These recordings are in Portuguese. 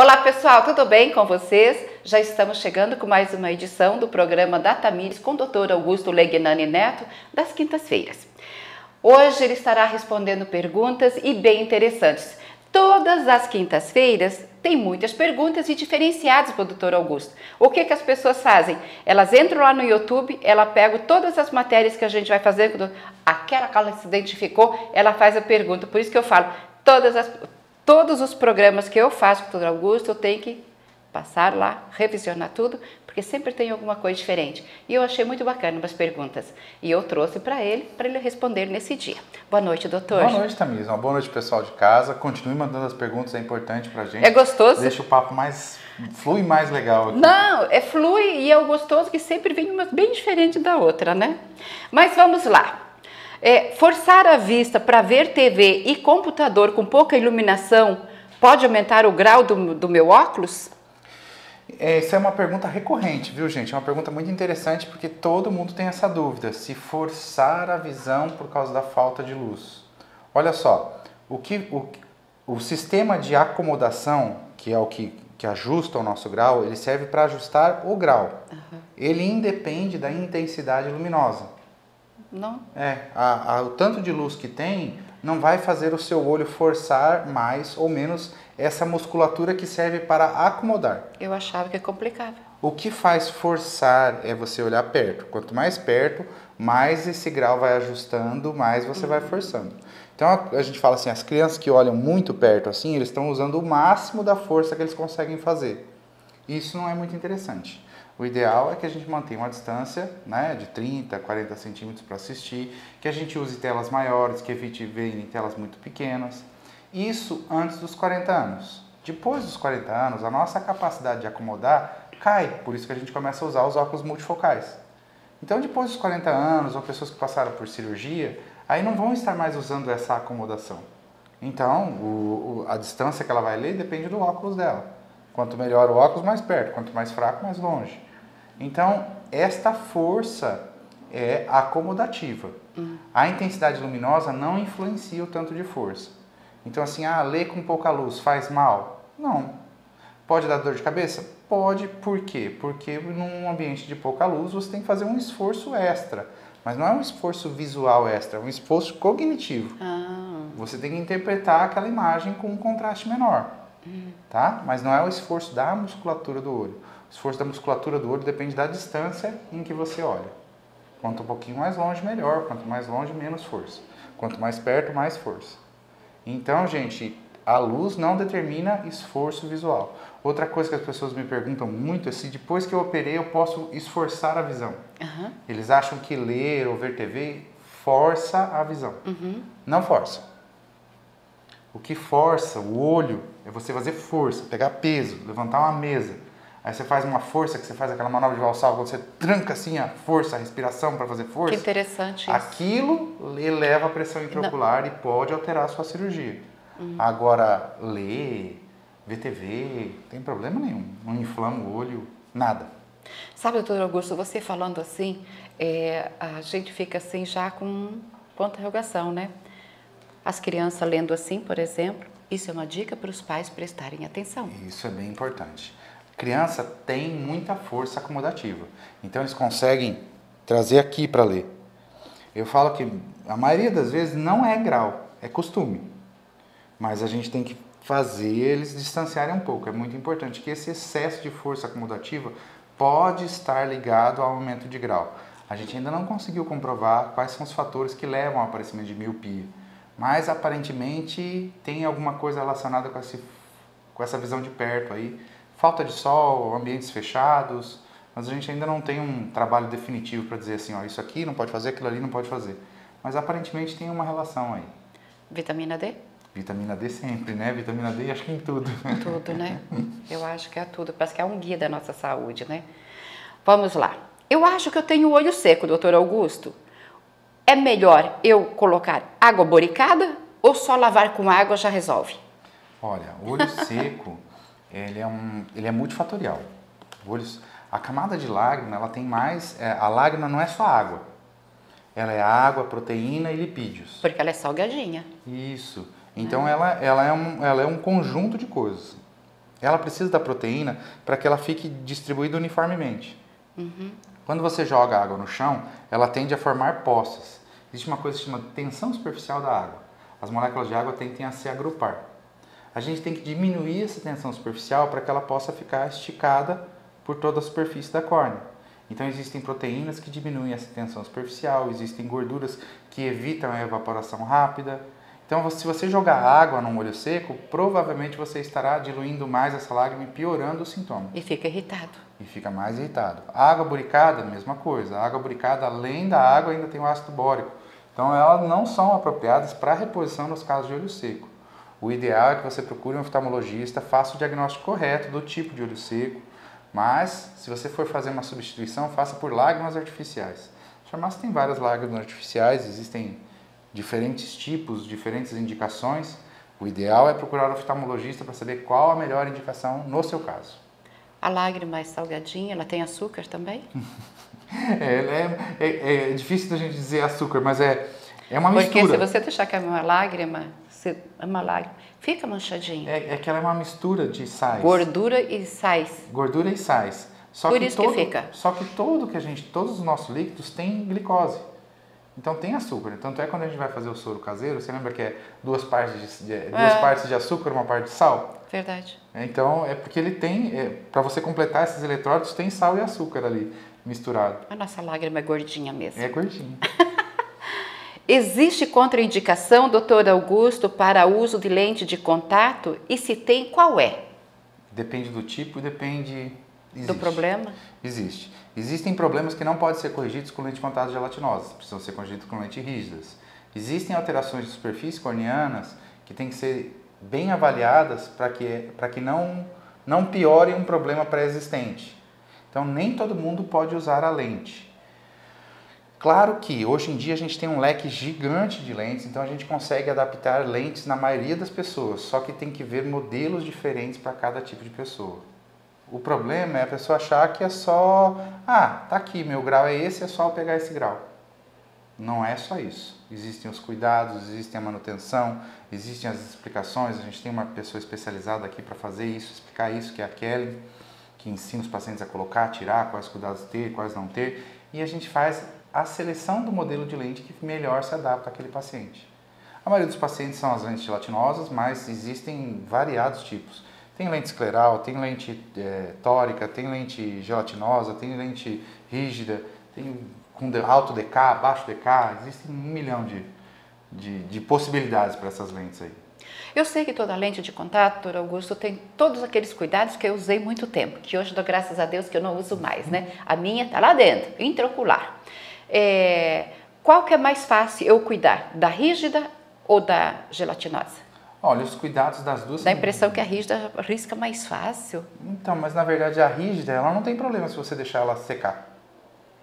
Olá pessoal, tudo bem com vocês? Já estamos chegando com mais uma edição do programa Datamires com o Dr. Augusto Legnani Neto, das quintas-feiras. Hoje ele estará respondendo perguntas e bem interessantes. Todas as quintas-feiras tem muitas perguntas e diferenciadas para o doutor Augusto. O que, que as pessoas fazem? Elas entram lá no YouTube, ela pega todas as matérias que a gente vai fazer, aquela que ela se identificou, ela faz a pergunta. Por isso que eu falo, todas as, todos os programas que eu faço com o doutor Augusto, eu tenho que passar lá, revisionar tudo, porque sempre tem alguma coisa diferente. E eu achei muito bacana umas perguntas. E eu trouxe para ele, para ele responder nesse dia. Boa noite, doutor. Boa noite, Tamires. Uma boa noite, pessoal de casa. Continue mandando as perguntas, é importante para a gente. É gostoso? Deixa o papo mais... flui mais legal aqui. Não, é flui e é o gostoso que sempre vem uma bem diferente da outra, né? Mas vamos lá. É, forçar a vista para ver TV e computador com pouca iluminação pode aumentar o grau do, do meu óculos? Essa é uma pergunta recorrente, viu, gente? É uma pergunta muito interessante porque todo mundo tem essa dúvida: se forçar a visão por causa da falta de luz. Olha só, o, que, o, o sistema de acomodação, que é o que, que ajusta o nosso grau, ele serve para ajustar o grau. Uhum. Ele independe da intensidade luminosa. Não? É, a, a, o tanto de luz que tem não vai fazer o seu olho forçar mais ou menos essa musculatura que serve para acomodar. Eu achava que é complicado. O que faz forçar é você olhar perto. Quanto mais perto, mais esse grau vai ajustando, mais você uhum. vai forçando. Então a, a, gente fala assim, as crianças que olham muito perto assim, eles estão usando o máximo da força que eles conseguem fazer. Isso não é muito interessante. O ideal é que a gente mantenha uma distância né, de 30, 40 centímetros para assistir, que a gente use telas maiores, que evite ver em telas muito pequenas. Isso antes dos 40 anos. Depois dos 40 anos, a nossa capacidade de acomodar cai, por isso que a gente começa a usar os óculos multifocais. Então, depois dos 40 anos, ou pessoas que passaram por cirurgia, aí não vão estar mais usando essa acomodação. Então, o, o, a distância que ela vai ler depende do óculos dela. Quanto melhor o óculos, mais perto. Quanto mais fraco, mais longe. Então, esta força é acomodativa. Uhum. A intensidade luminosa não influencia o tanto de força. Então, assim, ah, ler com pouca luz faz mal? Não. Pode dar dor de cabeça? Pode. Por quê? Porque num ambiente de pouca luz você tem que fazer um esforço extra. Mas não é um esforço visual extra, é um esforço cognitivo. Ah. Você tem que interpretar aquela imagem com um contraste menor. Hum. Tá? Mas não é o esforço da musculatura do olho. O esforço da musculatura do olho depende da distância em que você olha. Quanto um pouquinho mais longe, melhor. Quanto mais longe, menos força. Quanto mais perto, mais força. Então, gente, a luz não determina esforço visual. Outra coisa que as pessoas me perguntam muito é se depois que eu operei eu posso esforçar a visão. Uhum. Eles acham que ler ou ver TV força a visão. Uhum. Não força. O que força o olho é você fazer força, pegar peso, levantar uma mesa. Aí você faz uma força, que você faz aquela manobra de valsalva, quando você tranca assim a força, a respiração para fazer força. Que interessante isso. Aquilo eleva a pressão intraocular Não. e pode alterar a sua cirurgia. Uhum. Agora, ler, ver TV, tem problema nenhum. Não inflama o olho, nada. Sabe, doutor Augusto, você falando assim, é, a gente fica assim já com ponta interrogação, né? As crianças lendo assim, por exemplo, isso é uma dica para os pais prestarem atenção. Isso é bem importante criança tem muita força acomodativa. Então eles conseguem trazer aqui para ler. Eu falo que a maioria das vezes não é grau, é costume. Mas a gente tem que fazer eles distanciarem um pouco. É muito importante que esse excesso de força acomodativa pode estar ligado ao aumento de grau. A gente ainda não conseguiu comprovar quais são os fatores que levam ao aparecimento de miopia, mas aparentemente tem alguma coisa relacionada com, esse, com essa visão de perto aí falta de sol, ambientes fechados, mas a gente ainda não tem um trabalho definitivo para dizer assim, ó, isso aqui não pode fazer, aquilo ali não pode fazer. Mas aparentemente tem uma relação aí. Vitamina D? Vitamina D sempre, né? Vitamina D acho que em tudo. Em tudo, né? Eu acho que é tudo. Parece que é um guia da nossa saúde, né? Vamos lá. Eu acho que eu tenho o olho seco, doutor Augusto. É melhor eu colocar água boricada ou só lavar com água já resolve? Olha, olho seco ele é, um, ele é multifatorial. Olhos, a camada de lágrima, ela tem mais... É, a lágrima não é só água. Ela é água, proteína e lipídios. Porque ela é salgadinha. Isso. Então, é. ela, ela, é um, ela é um conjunto de coisas. ela precisa da proteína para que ela fique distribuída uniformemente. Uhum. Quando você joga água no chão, ela tende a formar poças. Existe uma coisa que se chama tensão superficial da água. As moléculas de água tendem a se agrupar. A gente tem que diminuir essa tensão superficial para que ela possa ficar esticada por toda a superfície da córnea. Então existem proteínas que diminuem essa tensão superficial, existem gorduras que evitam a evaporação rápida. Então, se você jogar água no molho seco, provavelmente você estará diluindo mais essa lágrima e piorando o sintoma. E fica irritado. E fica mais irritado. A água buricada, mesma coisa. A água buricada, além da água, ainda tem o ácido bórico. Então, elas não são apropriadas para reposição nos casos de olho seco. O ideal é que você procure um oftalmologista, faça o diagnóstico correto do tipo de olho seco, mas, se você for fazer uma substituição, faça por lágrimas artificiais. A farmácia tem várias lágrimas artificiais, existem diferentes tipos, diferentes indicações. O ideal é procurar um oftalmologista para saber qual a melhor indicação no seu caso. A lágrima é salgadinha, ela tem açúcar também? é, é, é, é, difícil da gente dizer açúcar, mas é, é uma mistura. Porque se você deixar que é uma lágrima, você, é uma lágrima, fica manchadinho. É, é que ela é uma mistura de sais. Gordura e sais. Gordura e sais. Só Por que isso todo, que fica. Só que todo que a gente, todos os nossos líquidos têm glicose. Então tem açúcar. Tanto é quando a gente vai fazer o soro caseiro, você lembra que é duas partes de, é. duas partes de açúcar, uma parte de sal? Verdade. Então é porque ele tem, é, para você completar esses eletrólitos, tem sal e açúcar ali misturado. A nossa lágrima é gordinha mesmo. É gordinha. Existe contraindicação, doutor Augusto, para uso de lente de contato? E se tem, qual é? Depende do tipo e depende. Existe. Do problema? Existe. Existem problemas que não podem ser corrigidos com lente de contato gelatinosa, precisam ser corrigidos com lente rígidas. Existem alterações de superfície corneanas que têm que ser bem avaliadas para que, que não, não piore um problema pré-existente. Então, nem todo mundo pode usar a lente. Claro que hoje em dia a gente tem um leque gigante de lentes, então a gente consegue adaptar lentes na maioria das pessoas, só que tem que ver modelos diferentes para cada tipo de pessoa. O problema é a pessoa achar que é só, ah, tá aqui, meu grau é esse, é só eu pegar esse grau. Não é só isso. Existem os cuidados, existem a manutenção, existem as explicações. A gente tem uma pessoa especializada aqui para fazer isso, explicar isso, que é a Kelly, que ensina os pacientes a colocar, tirar, quais cuidados ter, quais não ter. E a gente faz a seleção do modelo de lente que melhor se adapta àquele paciente. A maioria dos pacientes são as lentes gelatinosas, mas existem variados tipos. Tem lente escleral, tem lente é, tórica, tem lente gelatinosa, tem lente rígida, tem com alto DK, baixo DK, existem um milhão de, de, de possibilidades para essas lentes aí. Eu sei que toda lente de contato, doutor Augusto, tem todos aqueles cuidados que eu usei muito tempo, que hoje dou graças a Deus que eu não uso mais, né? A minha está lá dentro, intraocular. É, qual que é mais fácil eu cuidar, da rígida ou da gelatinosa? Olha, os cuidados das duas. Dá a impressão que a rígida risca mais fácil. Então, mas na verdade a rígida, ela não tem problema se você deixar ela secar.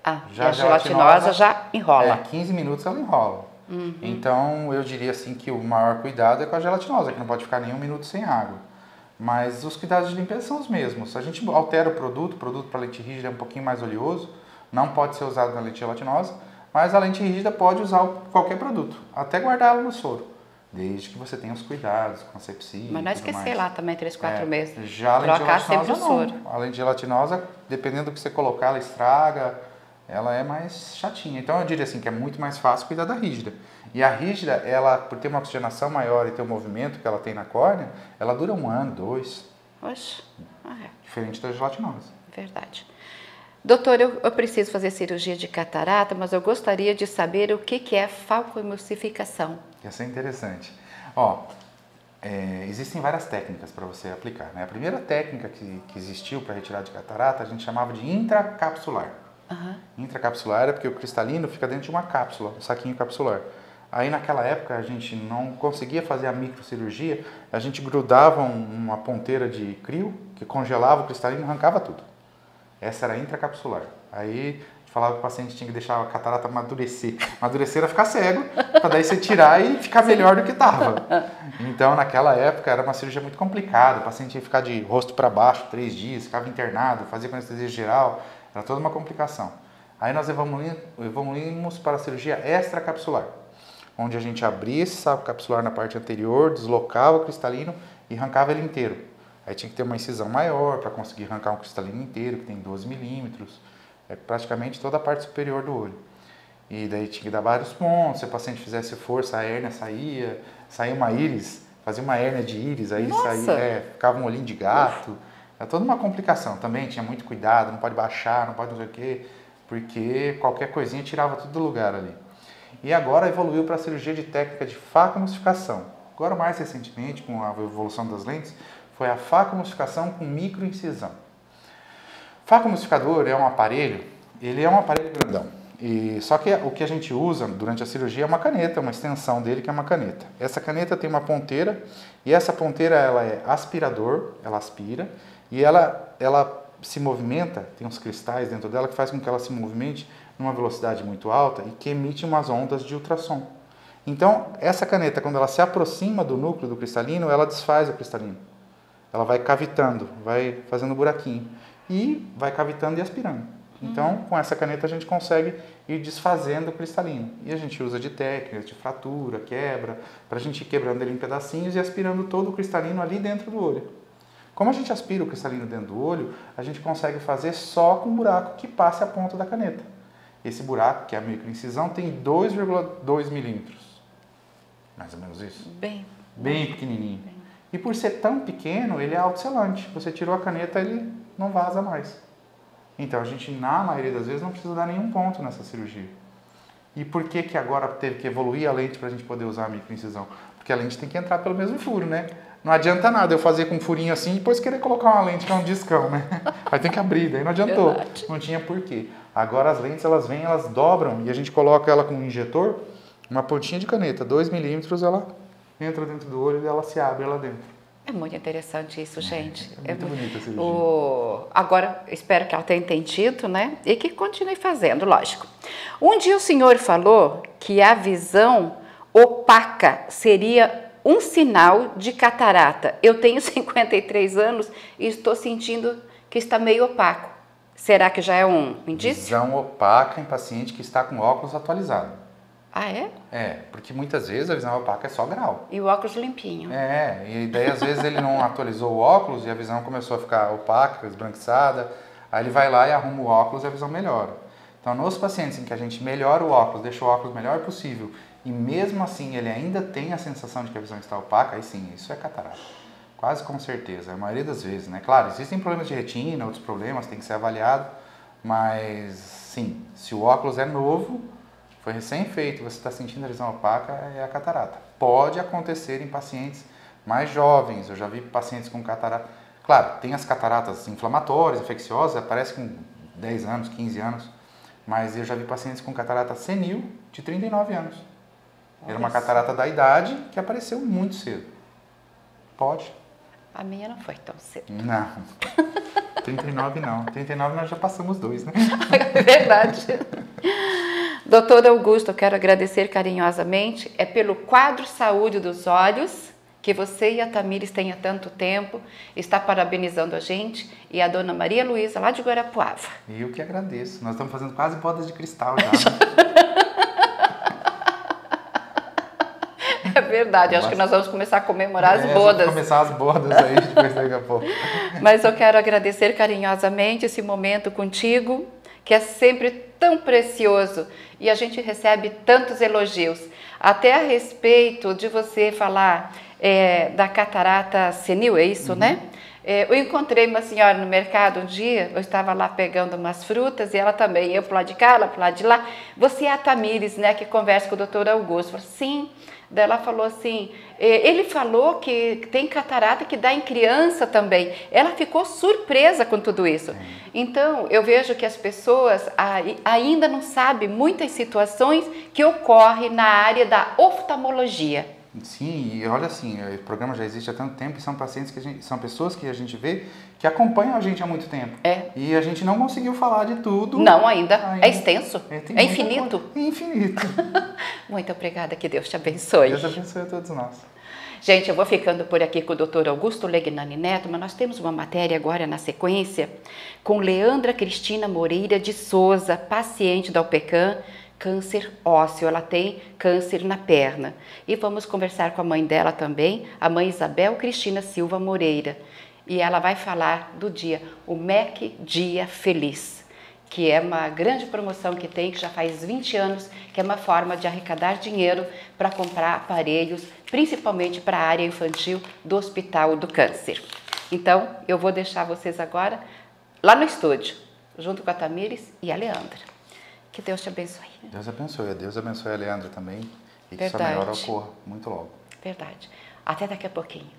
Ah, já a gelatinosa, gelatinosa já enrola. É, 15 minutos ela enrola. Uhum. Então, eu diria assim que o maior cuidado é com a gelatinosa, que não pode ficar nenhum minuto sem água. Mas os cuidados de limpeza são os mesmos. A gente altera o produto, o produto para lente rígida é um pouquinho mais oleoso, não pode ser usado na lente gelatinosa, mas a lente rígida pode usar qualquer produto, até guardá-la no soro. Desde que você tenha os cuidados com a sepsia. Mas não esquecer mais. lá também, 3, 4 é, meses. Já a lente Trocar sempre o soro. A lente gelatinosa, dependendo do que você colocar, ela estraga, ela é mais chatinha. Então eu diria assim que é muito mais fácil cuidar da rígida. E a rígida, ela, por ter uma oxigenação maior e ter o movimento que ela tem na córnea, ela dura um ano, dois. Oxe. Ah, é. Diferente da gelatinosa. Verdade. Doutor, eu, eu, preciso fazer cirurgia de catarata, mas eu gostaria de saber o que, que é falcoemulsificação. Isso é interessante. Ó, é, existem várias técnicas para você aplicar. Né? A primeira técnica que, que existiu para retirar de catarata a gente chamava de intracapsular. Uhum. Intracapsular é porque o cristalino fica dentro de uma cápsula, um saquinho capsular. Aí naquela época a gente não conseguia fazer a microcirurgia, a gente grudava um, uma ponteira de crio que congelava o cristalino e arrancava tudo. Essa era intracapsular. Aí falava que o paciente tinha que deixar a catarata amadurecer. Amadurecer era ficar cego, para daí você tirar e ficar melhor do que estava. Então, naquela época, era uma cirurgia muito complicada. O paciente ia ficar de rosto para baixo três dias, ficava internado, fazia anestesia geral. Era toda uma complicação. Aí nós evoluímos, evoluímos para a cirurgia extracapsular, onde a gente abria esse saco capsular na parte anterior, deslocava o cristalino e arrancava ele inteiro. Aí tinha que ter uma incisão maior para conseguir arrancar um cristalino inteiro, que tem 12 milímetros. É praticamente toda a parte superior do olho. E daí tinha que dar vários pontos. Se o paciente fizesse força, a hérnia saía, saía uma íris, fazia uma hérnia de íris, aí saía, é, ficava um olhinho de gato. É toda uma complicação também, tinha muito cuidado, não pode baixar, não pode não sei o quê, porque qualquer coisinha tirava tudo do lugar ali. E agora evoluiu para a cirurgia de técnica de facoemulsificação. Agora, mais recentemente, com a evolução das lentes, foi a facoemulsificação com microincisão. Facoemulsificador é um aparelho, ele é um aparelho grandão. E, só que o que a gente usa durante a cirurgia é uma caneta, uma extensão dele que é uma caneta. Essa caneta tem uma ponteira e essa ponteira ela é aspirador, ela aspira e ela, ela se movimenta, tem uns cristais dentro dela que faz com que ela se movimente numa velocidade muito alta e que emite umas ondas de ultrassom. Então, essa caneta, quando ela se aproxima do núcleo do cristalino, ela desfaz o cristalino. Ela vai cavitando, vai fazendo buraquinho e vai cavitando e aspirando. Então, uhum. com essa caneta a gente consegue ir desfazendo o cristalino. E a gente usa de técnicas de fratura, quebra, para a gente ir quebrando ele em pedacinhos e aspirando todo o cristalino ali dentro do olho. Como a gente aspira o cristalino dentro do olho, a gente consegue fazer só com um buraco que passe a ponta da caneta. Esse buraco, que é a microincisão, tem 2,2 milímetros. Mais ou menos isso? Bem. Bem pequenininho. Bem. E por ser tão pequeno, ele é autocelante. Você tirou a caneta, ele não vaza mais. Então, a gente, na maioria das vezes, não precisa dar nenhum ponto nessa cirurgia. E por que que agora teve que evoluir a lente para a gente poder usar a microincisão? Porque a lente tem que entrar pelo mesmo furo, né? Não adianta nada eu fazer com um furinho assim e depois querer colocar uma lente que é um discão, né? Vai ter que abrir, daí não adiantou. Verdade. Não tinha porquê. Agora as lentes, elas vêm, elas dobram e a gente coloca ela com um injetor, uma pontinha de caneta, 2 milímetros, ela entra dentro do olho e ela se abre lá dentro. É muito interessante isso, gente. É, é muito é, bonita a cirurgia. O... Agora, espero que ela tenha entendido, né? E que continue fazendo, lógico. Um dia o senhor falou que a visão opaca seria um sinal de catarata. Eu tenho 53 anos e estou sentindo que está meio opaco. Será que já é um indício? Visão opaca em paciente que está com óculos atualizado. Ah, é? É, porque muitas vezes a visão opaca é só grau. E o óculos limpinho. É, e daí às vezes ele não atualizou o óculos e a visão começou a ficar opaca, esbranquiçada. Aí ele vai lá e arruma o óculos e a visão melhora. Então, nos pacientes em que a gente melhora o óculos, deixa o óculos melhor possível, e mesmo assim ele ainda tem a sensação de que a visão está opaca, aí sim, isso é catarata. Quase com certeza, a maioria das vezes, né? Claro, existem problemas de retina, outros problemas, tem que ser avaliado, mas sim, se o óculos é novo, foi recém-feito, você está sentindo a visão opaca, é a catarata. Pode acontecer em pacientes mais jovens, eu já vi pacientes com catarata. Claro, tem as cataratas inflamatórias, infecciosas, aparece com 10 anos, 15 anos, mas eu já vi pacientes com catarata senil de 39 anos. Era uma catarata da idade que apareceu muito cedo. Pode. A minha não foi tão cedo. Não. 39 não. 39 nós já passamos dois, né? É verdade. Doutor Augusto, eu quero agradecer carinhosamente é pelo quadro Saúde dos Olhos que você e a Tamires têm há tanto tempo, está parabenizando a gente e a dona Maria Luísa lá de Guarapuava. E eu que agradeço. Nós estamos fazendo quase bodas de cristal já. Né? é verdade, acho que nós vamos começar a comemorar as é, bodas. Vamos começar as bodas aí depois daqui a pouco. Mas eu quero agradecer carinhosamente esse momento contigo, que é sempre tão precioso e a gente recebe tantos elogios, até a respeito de você falar é, da catarata senil, é isso, uhum. né? É, eu encontrei uma senhora no mercado um dia, eu estava lá pegando umas frutas e ela também, eu para lado de cá, ela para lado de lá. Você é a Tamires, né, que conversa com o doutor Augusto. Eu falei, sim. Daí ela falou assim, é, ele falou que tem catarata que dá em criança também. Ela ficou surpresa com tudo isso. Então, eu vejo que as pessoas ainda não sabem muitas situações que ocorrem na área da oftalmologia. Sim, e olha assim, o programa já existe há tanto tempo e são pacientes que gente, são pessoas que a gente vê que acompanham a gente há muito tempo. É. E a gente não conseguiu falar de tudo. Não, ainda. ainda. É extenso. É, é infinito. É infinito. muito obrigada, que Deus te abençoe. Deus abençoe a todos nós. Gente, eu vou ficando por aqui com o Dr. Augusto Legnani Neto, mas nós temos uma matéria agora na sequência com Leandra Cristina Moreira de Souza, paciente da UPECAM, câncer ósseo, ela tem câncer na perna. E vamos conversar com a mãe dela também, a mãe Isabel Cristina Silva Moreira. e ela vai falar do dia, o MEC Dia Feliz, que é uma grande promoção que tem, que já faz 20 anos, que é uma forma de arrecadar dinheiro para comprar aparelhos, principalmente para a área infantil do Hospital do Câncer. Então, eu vou deixar vocês agora lá no estúdio, junto com a Tamires e a Leandra. Que Deus te abençoe. Deus abençoe. Deus abençoe a Leandra também. E Verdade. que sua melhora ocorra muito logo. Verdade. Até daqui a pouquinho.